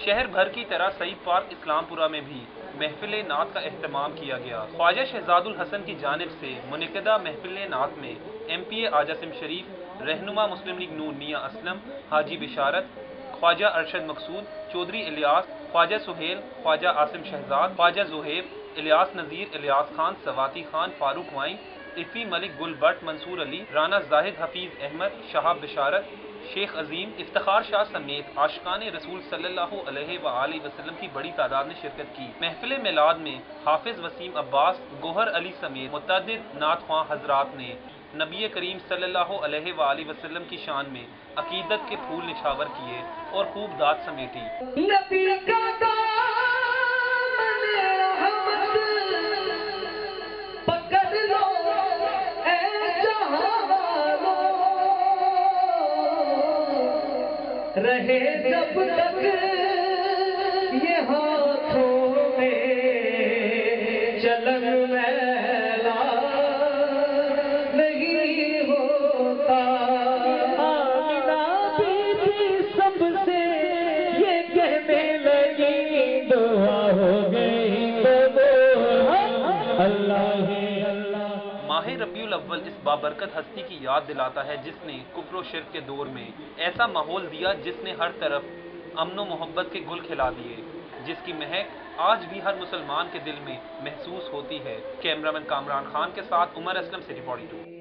शहर भर की तरह सईद पार्क इस्लामपुरा में भी महफिल नात का अहतमाम किया गया। ख्वाजा शहजादुल हसन की जानब से मुनदा महफिल नात में एम पी ए आजासिम शरीफ, रहनुमा मुस्लिम लीग नून मियाँ असलम, हाजी बिशारत, ख्वाजा अरशद मकसूद, चौधरी इलियास, ख्वाजा सुहेल, ख्वाजा आसिम शहजाद, ख्वाजा जुहेब, इलियास नज़ीर, इलियास खान, सवाती खान, फारूक वाई इफ़ी मलिक गुल भट्ट मंसूर अली, राना जाहिद हफीज़ अहमद, शहाब बिशारत, शेख अजीम, इफ्तार शाह समेत आशकान रसूल सल्लल्लाहु अलैहि वसल्लम की बड़ी तादाद ने शिरकत की। महफिल मिलाद में हाफिज वसीम अब्बास, गोहर अली समेत मुतद नात खां हजरात ने नबी करीम सल्लल्लाहु अलैहि वसल्लम की शान में अकीदत के फूल निछावर किए और खूब दाद समेटी। रहे जब तक ये हाथों में चलन मैला नहीं होता। आमिना बीबी सबसे ये कहने लगी दुआ हो गई तो अल्लाह ही अल्लाह माह रबी अव्वल इस बाबरकत हस्ती की याद दिलाता है जिसने कुफ्र शिर के दौर में ऐसा माहौल दिया जिसने हर तरफ़ अमन मोहब्बत के गुल खिला दिए, जिसकी महक आज भी हर मुसलमान के दिल में महसूस होती है। कैमरामैन कामरान खान के साथ उमर असलम से रिपोर्टिंग।